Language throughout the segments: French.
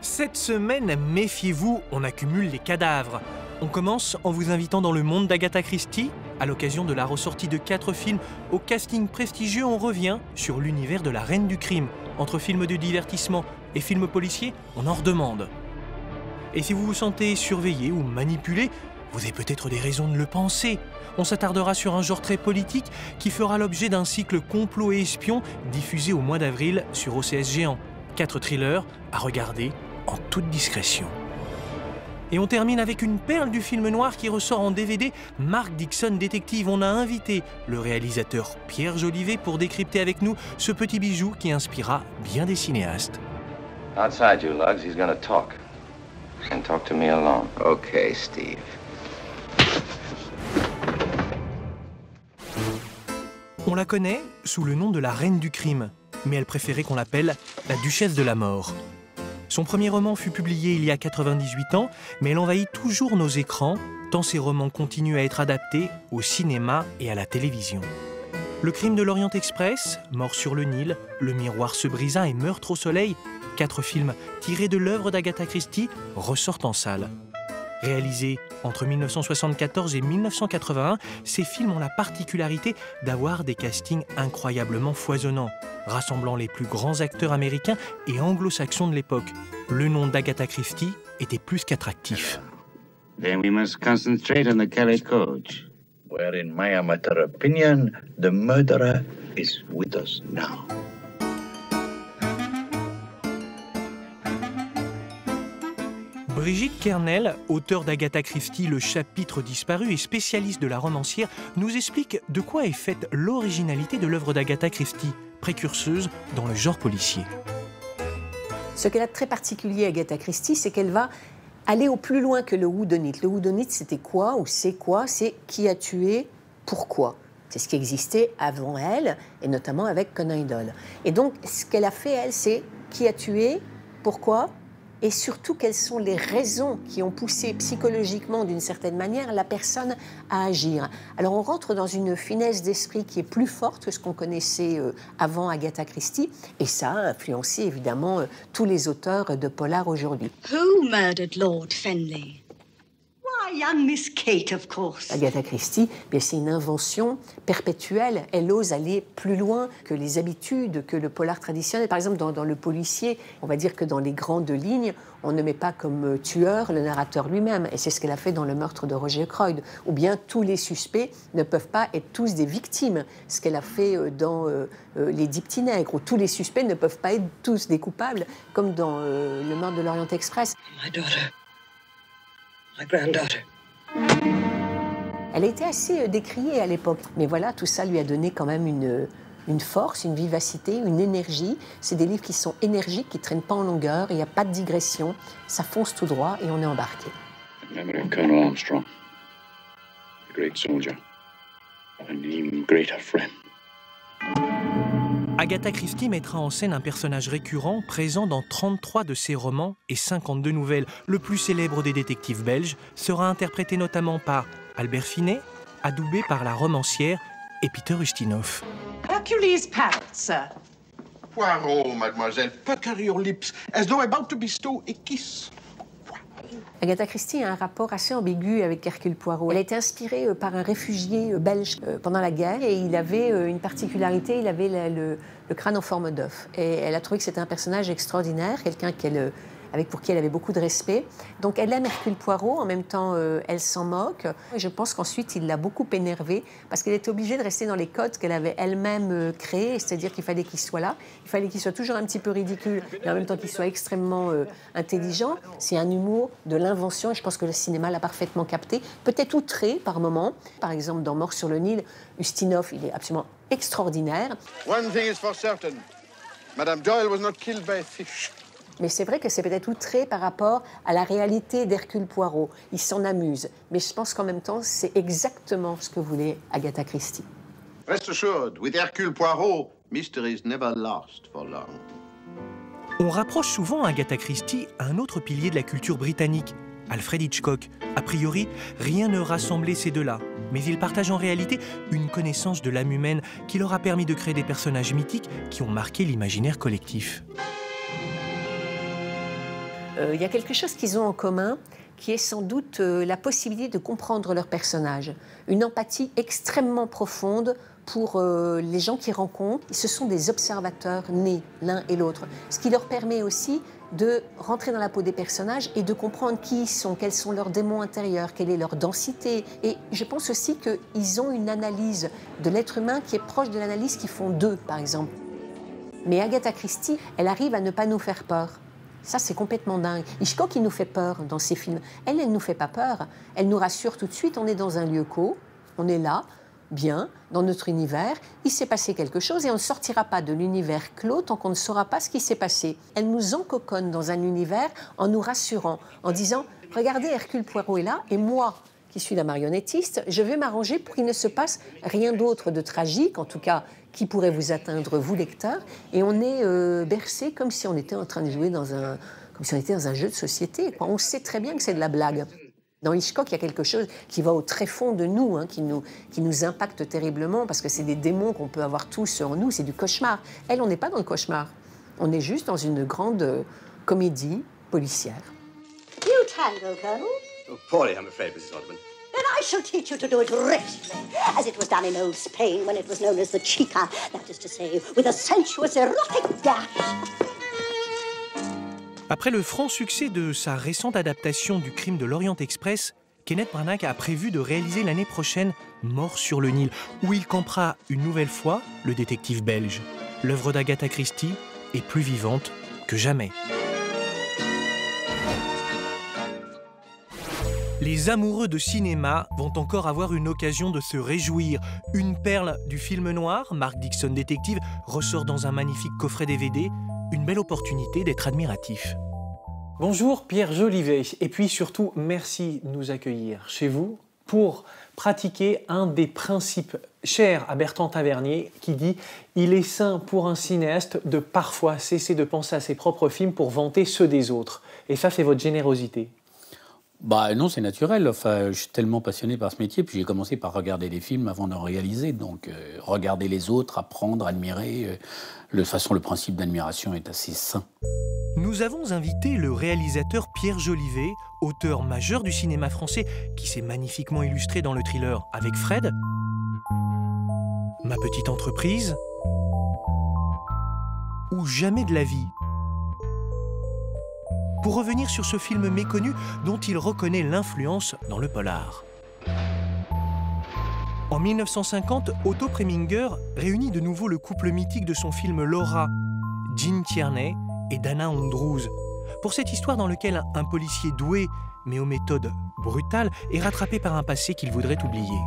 Cette semaine, méfiez-vous, on accumule les cadavres. On commence en vous invitant dans le monde d'Agatha Christie. À l'occasion de la ressortie de quatre films au casting prestigieux, on revient sur l'univers de la reine du crime. Entre films de divertissement et films policiers, on en redemande. Et si vous vous sentez surveillé ou manipulé, vous avez peut-être des raisons de le penser. On s'attardera sur un genre très politique qui fera l'objet d'un cycle complot et espion diffusé au mois d'avril sur OCS Géant. Quatre thrillers à regarder en toute discrétion. Et on termine avec une perle du film noir qui ressort en DVD, Mark Dixon Détective. On a invité le réalisateur Pierre Jolivet pour décrypter avec nous ce petit bijou qui inspira bien des cinéastes. Outside you, Lugs. He's gonna talk. And talk to me alone. Okay, Steve. On la connaît sous le nom de la reine du crime, mais elle préférait qu'on l'appelle la duchesse de la mort. Son premier roman fut publié il y a 98 ans, mais elle envahit toujours nos écrans, tant ses romans continuent à être adaptés au cinéma et à la télévision. Le crime de l'Orient Express, Mort sur le Nil, Le miroir se brisa et Meurtre au soleil, quatre films tirés de l'œuvre d'Agatha Christie, ressortent en salle. Réalisés entre 1974 et 1981, ces films ont la particularité d'avoir des castings incroyablement foisonnants, rassemblant les plus grands acteurs américains et anglo-saxons de l'époque. Le nom d'Agatha Christie était plus qu'attractif. Then we must concentrate on the where, in my amateur opinion, the murderer is with us now. Brigitte Kernel, auteure d'Agatha Christie Le chapitre disparu et spécialiste de la romancière, nous explique de quoi est faite l'originalité de l'œuvre d'Agatha Christie, précurseuse dans le genre policier. Ce qu'elle a de très particulier, Agatha Christie, c'est qu'elle va aller au plus loin que le whodunit. Le whodunit, c'était quoi ou c'est quoi? C'est qui a tué, pourquoi? C'est ce qui existait avant elle, et notamment avec Conan Doyle. Et donc, ce qu'elle a fait, elle, c'est qui a tué, pourquoi, et surtout quelles sont les raisons qui ont poussé psychologiquement, d'une certaine manière, la personne à agir? Alors on rentre dans une finesse d'esprit qui est plus forte que ce qu'on connaissait euh, avant Agatha Christie, et ça a influencé évidemment euh, tous les auteurs de polar aujourd'hui. Who murdered Lord Fenley? Young Miss Kate, of course. Agatha Christie, bien, c'est une invention perpétuelle. Elle ose aller plus loin que les habitudes, que le polar traditionnel. Par exemple, dans, dans le policier, on va dire que dans les grandes lignes, on ne met pas comme tueur le narrateur lui-même. Et c'est ce qu'elle a fait dans le meurtre de Roger Croyd. Ou bien tous les suspects ne peuvent pas être tous des victimes. Ce qu'elle a fait euh, dans euh, euh, Les Dix Petits Nègres, où tous les suspects ne peuvent pas être tous des coupables, comme dans euh, le meurtre de l'Orient Express. My daughter. My granddaughter. Elle a été assez euh, décriée à l'époque. Mais voilà, tout ça lui a donné quand même une, une force, une vivacité, une énergie. C'est des livres qui sont énergiques, qui ne traînent pas en longueur, il n'y a pas de digression, ça fonce tout droit et on est embarqué. Memory of Colonel Armstrong, a great soldier, and even greater friend. Agatha Christie mettra en scène un personnage récurrent présent dans 33 de ses romans et 52 nouvelles. Le plus célèbre des détectives belges sera interprété notamment par Albert Finet, adoubé par la romancière et Peter Ustinov. Hercules parrot, sir. Poirot, mademoiselle, pucker your lips, as though about to bestow a kiss. Agatha Christie a un rapport assez ambigu avec Hercule Poirot. Elle a été inspirée euh, par un réfugié euh, belge euh, pendant la guerre et il avait une particularité, il avait le, crâne en forme d'œuf. Et elle a trouvé que c'était un personnage extraordinaire, quelqu'un qu'elle, avec pour qui elle avait beaucoup de respect. Donc elle aime Hercule Poirot, en même temps euh, elle s'en moque. Je pense qu'ensuite il l'a beaucoup énervée parce qu'elle était obligée de rester dans les codes qu'elle avait elle-même euh, créés, c'est-à-dire qu'il fallait qu'il soit là, il fallait qu'il soit toujours un petit peu ridicule, mais en même temps qu'il soit extrêmement euh, intelligent. C'est un humour de l'invention et je pense que le cinéma l'a parfaitement capté, peut-être outré par moments. Par exemple dans Mort sur le Nil, Ustinov, il est absolument extraordinaire. One thing is for certain. Madame Doyle was not killed by a fish. Mais c'est vrai que c'est peut-être outré par rapport à la réalité d'Hercule Poirot. Il s'en amuse. Mais je pense qu'en même temps, c'est exactement ce que voulait Agatha Christie. Rest assured, with Hercule Poirot, mysteries never last for long. On rapproche souvent Agatha Christie à un autre pilier de la culture britannique, Alfred Hitchcock. A priori, rien ne rassemblait ces deux-là, mais ils partagent en réalité une connaissance de l'âme humaine qui leur a permis de créer des personnages mythiques qui ont marqué l'imaginaire collectif. Euh, il y a quelque chose qu'ils ont en commun qui est sans doute euh, la possibilité de comprendre leur personnage. Une empathie extrêmement profonde pour euh, les gens qu'ils rencontrent. Ce sont des observateurs nés l'un et l'autre, ce qui leur permet aussi de rentrer dans la peau des personnages et de comprendre qui ils sont, quels sont leurs démons intérieurs, quelle est leur densité. Et je pense aussi qu'ils ont une analyse de l'être humain qui est proche de l'analyse qu'ils font d'eux, par exemple. Mais Agatha Christie, elle arrive à ne pas nous faire peur. Ça, c'est complètement dingue. Hitchcock, il nous fait peur dans ses films. Elle, elle ne nous fait pas peur. Elle nous rassure tout de suite. On est dans un lieu co, on est là, bien, dans notre univers. Il s'est passé quelque chose et on ne sortira pas de l'univers clos tant qu'on ne saura pas ce qui s'est passé. Elle nous encoconne dans un univers en nous rassurant, en disant Regardez, Hercule Poirot est là et moi, qui suis la marionnettiste, je vais m'arranger pour qu'il ne se passe rien d'autre de tragique, en tout cas qui pourrait vous atteindre, vous lecteurs, et on est euh, bercé comme si on était en train de jouer dans un, comme si on était dans un jeu de société. Quoi. On sait très bien que c'est de la blague. Dans Hitchcock, il y a quelque chose qui va au très fond de nous, hein, qui, nous qui nous impacte terriblement, parce que c'est des démons qu'on peut avoir tous en nous, c'est du cauchemar. Elle, on n'est pas dans le cauchemar. On est juste dans une grande euh, comédie policière. You tango, Colonel. Oh, poorly, I'm afraid, Mrs. Ottoman. Then I shall teach you to do it richly, as it was done in old Spain when it was known as the chica, that is to say, with a sensuous erotic dash. Après le franc succès de sa récente adaptation du crime de l'Orient Express, Kenneth Branagh a prévu de réaliser l'année prochaine Mort sur le Nil, où il campera une nouvelle fois le détective belge. L'œuvre d'Agatha Christie est plus vivante que jamais. Les amoureux de cinéma vont encore avoir une occasion de se réjouir. Une perle du film noir, Mark Dixon Détective, ressort dans un magnifique coffret DVD. Une belle opportunité d'être admiratif. Bonjour Pierre Jolivet, et puis surtout merci de nous accueillir chez vous pour pratiquer un des principes chers à Bertrand Tavernier qui dit Il est sain pour un cinéaste de parfois cesser de penser à ses propres films pour vanter ceux des autres. Et ça, c'est votre générosité. Bah non, c'est naturel. Enfin, je suis tellement passionné par ce métier, puis j'ai commencé par regarder des films avant d'en réaliser. Donc, euh, regarder les autres, apprendre, admirer. euh, de toute façon, le principe d'admiration est assez sain. Nous avons invité le réalisateur Pierre Jolivet, auteur majeur du cinéma français, qui s'est magnifiquement illustré dans le thriller avec Fred, Ma petite entreprise ou Jamais de la vie. Pour revenir sur ce film méconnu dont il reconnaît l'influence dans le polar. En 1950, Otto Preminger réunit de nouveau le couple mythique de son film Laura, Jean Tierney et Dana Andrews, pour cette histoire dans laquelle un policier doué, mais aux méthodes brutales, est rattrapé par un passé qu'il voudrait oublier.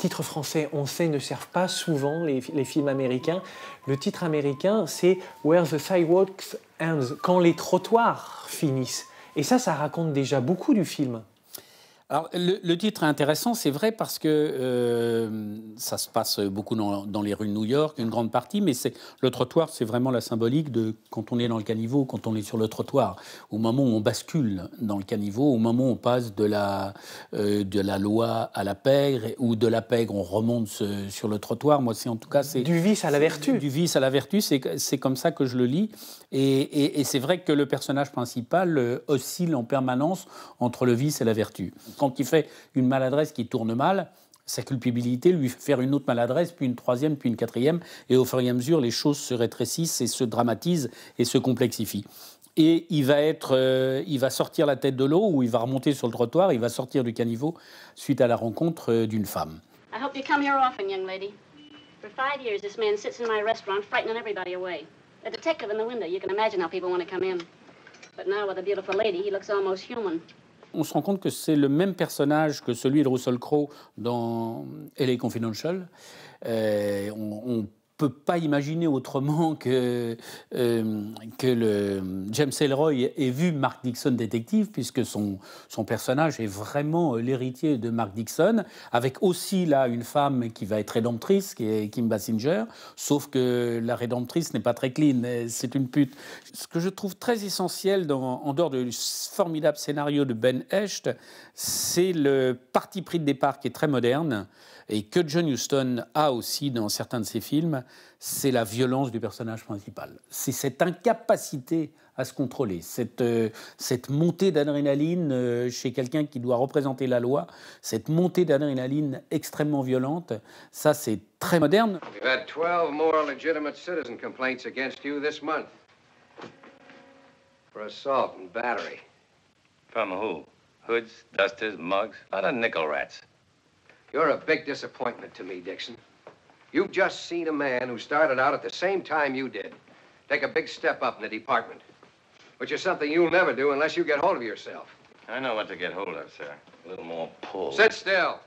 Titres français, on sait, ne servent pas souvent les, films américains. Le titre américain, c'est Where the Sidewalks Ends, quand les trottoirs finissent. Et ça, ça raconte déjà beaucoup du film. Alors, le, le titre est intéressant, c'est vrai, parce que euh, ça se passe beaucoup dans, dans les rues de New York, une grande partie, mais c'est le trottoir, c'est vraiment la symbolique de quand on est dans le caniveau, quand on est sur le trottoir. Au moment où on bascule dans le caniveau, au moment où on passe de la, euh, de la loi à la pègre, ou de la pègre, on remonte ce- sur le trottoir. Moi, c'est en tout cas, c'est Du vice à la vertu. du vice à la vertu, c'est comme ça que je le lis. Et, et- et c'est vrai que le personnage principal oscille en permanence entre le vice et la vertu. Quand il fait une maladresse qui tourne mal, sa culpabilité lui fait faire une autre maladresse, puis une troisième, puis une quatrième, et au fur et à mesure, les choses se rétrécissent et se dramatisent et se complexifient. Et il va, être, euh, il va sortir la tête de l'eau, ou il va remonter sur le trottoir, il va sortir du caniveau suite à la rencontre euh, d'une femme. I hope you come here often, young lady. For five years, this man sits in my restaurant frightening everybody away. A detective in the window, you can imagine how people want to come in. But now, with a beautiful lady, he looks almost human. On se rend compte que c'est le même personnage que celui de Russell Crowe dans LA Confidential. On, on peut pas imaginer autrement que, euh, que James Ellroy ait vu Mark Dixon détective, puisque son, son personnage est vraiment euh, l'héritier de Mark Dixon, avec aussi là une femme qui va être rédemptrice, qui est Kim Basinger, sauf que la rédemptrice n'est pas très clean, c'est une pute. Ce que je trouve très essentiel en dehors du formidable scénario de Ben Hecht, c'est le parti pris de départ qui est très moderne et que John Huston a aussi dans certains de ses films, c'est la violence du personnage principal. C'est cette incapacité à se contrôler, cette, euh, cette montée d'adrénaline euh, chez quelqu'un qui doit représenter la loi, cette montée d'adrénaline extrêmement violente, ça c'est très moderne. We've had 12 more legitimate citizen complaints against you this month for assault and battery. From who? Hoods, dusters, mugs? A lot of nickel rats. You're a big disappointment to me, Dixon. You've just seen a man who started out at the same time you did take a big step up in the department, which is something you'll never do unless you get hold of yourself. I know what to get hold of, sir. A little more pull. Sit still.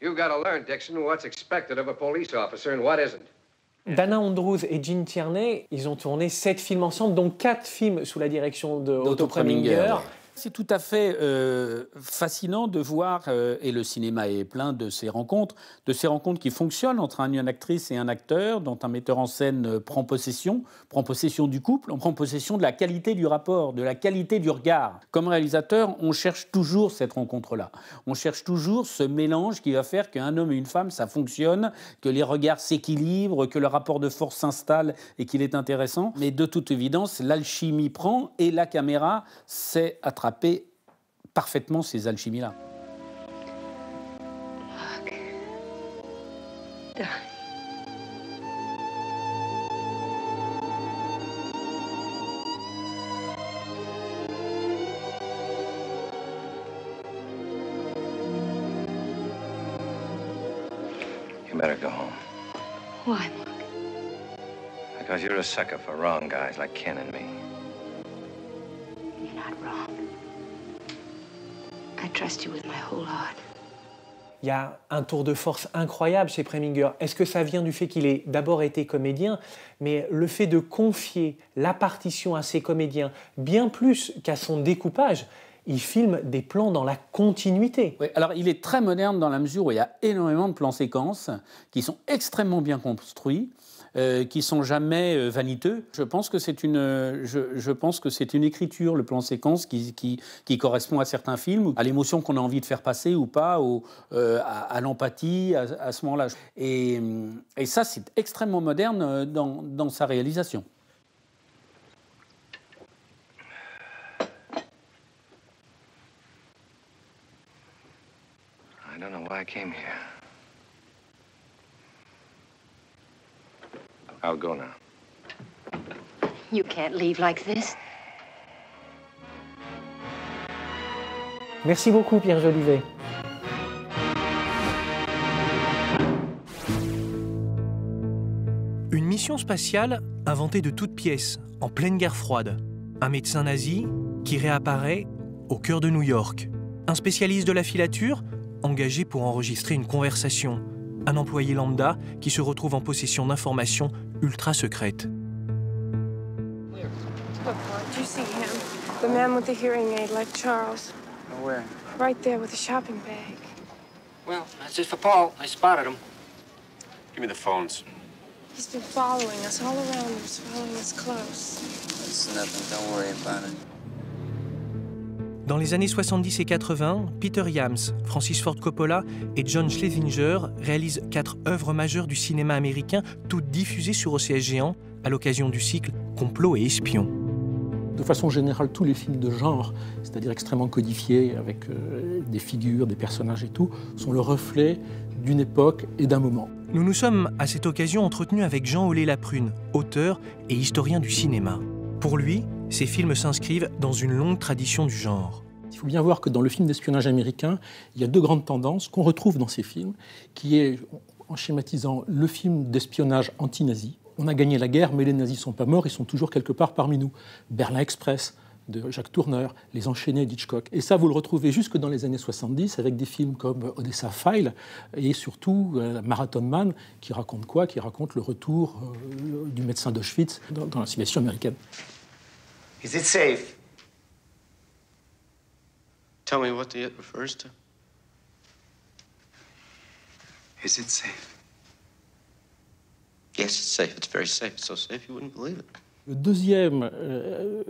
You've got to learn, Dixon, what's expected of a police officer and what isn't. Dana Andrews et Gene Tierney, ils ont tourné sept films ensemble, dont quatre films sous la direction de Otto Preminger. C'est tout à fait euh, fascinant de voir, euh, et le cinéma est plein de ces rencontres, de ces rencontres qui fonctionnent entre une actrice et un acteur, dont un metteur en scène euh, prend possession, prend possession du couple, on prend possession de la qualité du rapport, de la qualité du regard. Comme réalisateur, on cherche toujours cette rencontre-là. On cherche toujours ce mélange qui va faire qu'un homme et une femme, ça fonctionne, que les regards s'équilibrent, que le rapport de force s'installe et qu'il est intéressant. Mais de toute évidence, l'alchimie prend et la caméra sait attraper parfaitement ces alchimies-là. You better go home. Why, Mark? Because you're a sucker for wrong guys like Ken and me. You're not wrong. I trust you with my whole heart. Il y a un tour de force incroyable chez Preminger. Est-ce que ça vient du fait qu'il ait d'abord été comédien, mais le fait de confier la partition à ses comédiens, bien plus qu'à son découpage, il filme des plans dans la continuité. Oui, alors il est très moderne dans la mesure où il y a énormément de plans séquences qui sont extrêmement bien construits. Euh, qui sont jamais euh, vaniteux. Je pense que c'est une, je, pense que c'est une écriture, le plan séquence, qui, qui, correspond à certains films, à l'émotion qu'on a envie de faire passer ou pas, euh, à, l'empathie à, ce moment-là. Et, et, ça, c'est extrêmement moderne dans, dans sa réalisation. I don't know why I came here. I'll go now. You can't leave like this. Merci beaucoup, Pierre Jolivet. Une mission spatiale inventée de toutes pièces, en pleine guerre froide. Un médecin nazi qui réapparaît au cœur de New York. Un spécialiste de la filature engagé pour enregistrer une conversation. Un employé lambda qui se retrouve en possession d'informations ultra secrètes. Look, Mark, do you see him? The man with the hearing aid, like Charles. Where? Right there with the shopping bag. Well, that's it for Paul. I spotted him. Give me the phones. He's been following us all around us, following us close. It's nothing. Don't worry about it. Dans les années 70 et 80, Peter Yams, Francis Ford Coppola et John Schlesinger réalisent quatre œuvres majeures du cinéma américain, toutes diffusées sur OCS géant à l'occasion du cycle Complot et espion. De façon générale, tous les films de genre, c'est-à-dire extrêmement codifiés, avec euh, des figures, des personnages et tout, sont le reflet d'une époque et d'un moment. Nous nous sommes à cette occasion entretenus avec Jean Olé Laprune, auteur et historien du cinéma. Pour lui, ces films s'inscrivent dans une longue tradition du genre. Il faut bien voir que dans le film d'espionnage américain, il y a deux grandes tendances qu'on retrouve dans ces films, qui est, en schématisant, le film d'espionnage anti-nazi. On a gagné la guerre, mais les nazis ne sont pas morts, ils sont toujours quelque part parmi nous. Berlin Express, de Jacques Tourneur, Les Enchaînés d'Hitchcock. Et ça, vous le retrouvez jusque dans les années 70 avec des films comme Odessa File et surtout euh, Marathon Man, qui raconte quoi? Qui raconte le retour euh, du médecin d'Auschwitz dans, dans la civilisation américaine. Is it safe? Tell me what the it refers to. Is it safe? Yes, it's safe. It's very safe. It's so safe you wouldn't believe it. Le deuxième euh,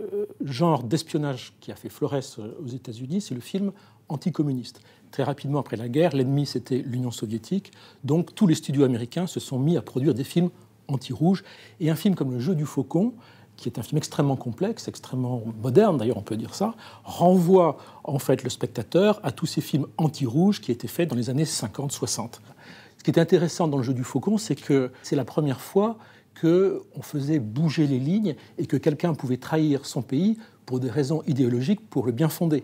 genre d'espionnage qui a fait florès euh, aux États-Unis, c'est le film anticommuniste. Très rapidement après la guerre, l'ennemi c'était l'Union soviétique, donc tous les studios américains se sont mis à produire des films anti-rouges. Et un film comme Le Jeu du Faucon, qui est un film extrêmement complexe, extrêmement moderne, d'ailleurs on peut dire ça, renvoie en fait le spectateur à tous ces films anti-rouges qui étaient faits dans les années 50-60. Ce qui est intéressant dans le jeu du faucon, c'est que c'est la première fois qu'on faisait bouger les lignes et que quelqu'un pouvait trahir son pays pour des raisons idéologiques, pour le bien fondé.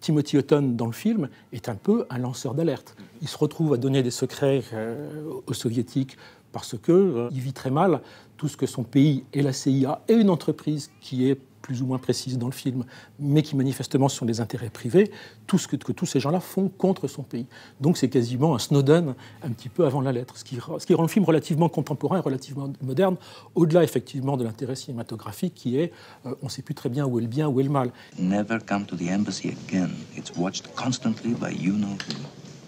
Timothy Hutton, dans le film, est un peu un lanceur d'alerte. Il se retrouve à donner des secrets euh, aux soviétiques parce qu'il euh, vit très mal tout ce que son pays et la CIA et une entreprise qui est plus ou moins précise dans le film, mais qui manifestement sont des intérêts privés, tout ce que, que tous ces gens-là font contre son pays. Donc c'est quasiment un Snowden un petit peu avant la lettre, ce qui, ce qui rend le film relativement contemporain et relativement moderne, au-delà effectivement de l'intérêt cinématographique qui est euh, on ne sait plus très bien où est le bien, où est le mal. Never come to the embassy again. It's watched constantly by you know who.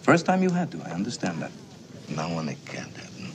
First time you had to, I understand that. Now when it can't happen.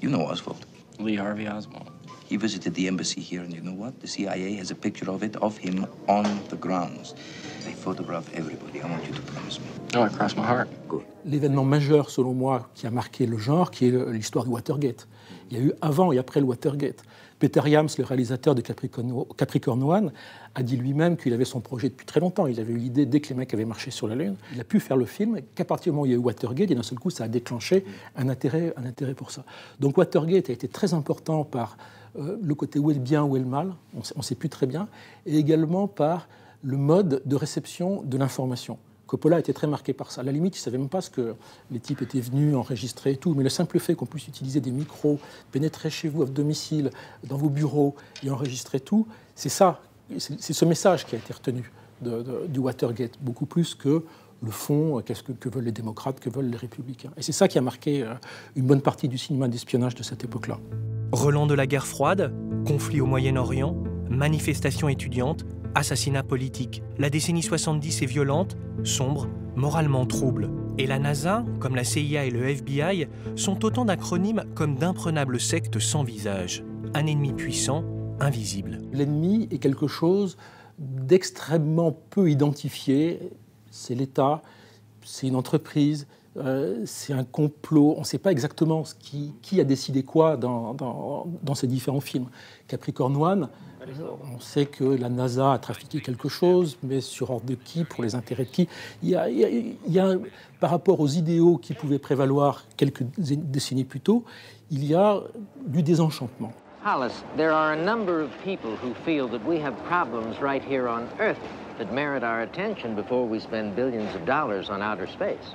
You know Oswald. Lee Harvey Oswald. He visited the embassy here, and you know what? The CIA has a picture of it, of him on the grounds. They photograph everybody. I want you to promise me. Oh, I cross my heart. Good. L'événement majeur, selon moi, qui a marqué le genre, qui est l'histoire du Watergate. Il y a eu avant et après le Watergate. Peter Yams, le réalisateur de Capricorn, Capricorn One, a dit lui-même qu'il avait son projet depuis très longtemps. Il avait eu l'idée dès que les mecs avaient marché sur la Lune. Il a pu faire le film qu'à partir du moment où il y a eu Watergate, et d'un seul coup, ça a déclenché un intérêt, un intérêt pour ça. Donc Watergate a été très important par euh, le côté où est le bien, où est le mal, on ne sait plus très bien, et également par le mode de réception de l'information. Coppola était très marqué par ça. À la limite, il ne savait même pas ce que les types étaient venus enregistrer et tout, mais le simple fait qu'on puisse utiliser des micros, pénétrer chez vous, à domicile, dans vos bureaux et enregistrer tout, c'est ça, c'est ce message qui a été retenu de, du Watergate, beaucoup plus que le fond, qu'est-ce que, que, veulent les démocrates, que veulent les républicains. Et c'est ça qui a marqué euh, une bonne partie du cinéma d'espionnage de cette époque-là. Relent de la guerre froide, conflit au Moyen-Orient, manifestations étudiantes, assassinats politiques. La décennie 70 est violente, sombre, moralement trouble. Et la NASA, comme la CIA et le FBI, sont autant d'acronymes comme d'imprenables sectes sans visage. Un ennemi puissant, invisible. L'ennemi est quelque chose d'extrêmement peu identifié. C'est l'État, c'est une entreprise, euh, c'est un complot. On ne sait pas exactement ce qui, qui, a décidé quoi dans, dans, dans, ces différents films. Capricorn One, on sait que la NASA a trafiqué quelque chose, mais sur ordre de qui, pour les intérêts de qui il y, a, il y a, il y a par rapport aux idéaux qui pouvaient prévaloir quelques décennies plus tôt, il y a du désenchantement. Hollis, there are a number of people who feel that we have problems right here on Earth that merit our attention before we spend billions of dollars on outer space.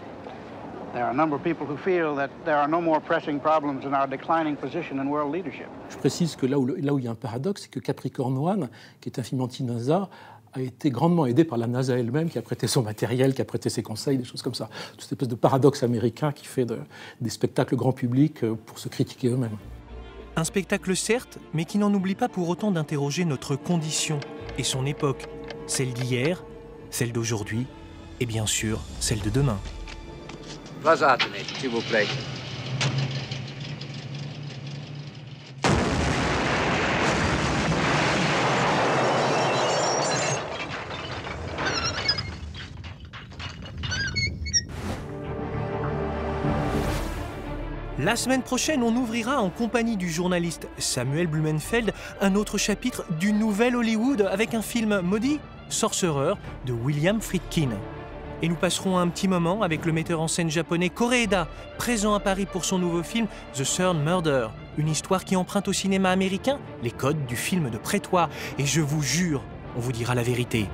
Je précise que là où, là où il y a un paradoxe, c'est que Capricorn One, qui est un film anti-NASA, a été grandement aidé par la NASA elle-même, qui a prêté son matériel, qui a prêté ses conseils, des choses comme ça. Toute cette espèce de paradoxe américain qui fait de, des spectacles grand public euh, pour se critiquer eux-mêmes. Un spectacle certes, mais qui n'en oublie pas pour autant d'interroger notre condition et son époque, celle d'hier, celle d'aujourd'hui et bien sûr celle de demain. S'il vous plaît. La semaine prochaine, on ouvrira en compagnie du journaliste Samuel Blumenfeld un autre chapitre du Nouvel Hollywood avec un film maudit, Sorcerer, de William Friedkin. Et nous passerons un petit moment avec le metteur en scène japonais Koreeda, présent à Paris pour son nouveau film The Third Murder, une histoire qui emprunte au cinéma américain les codes du film de prétoire. Et je vous jure, on vous dira la vérité.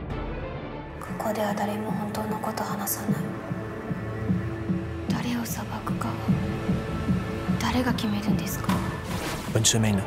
Bonne semaine.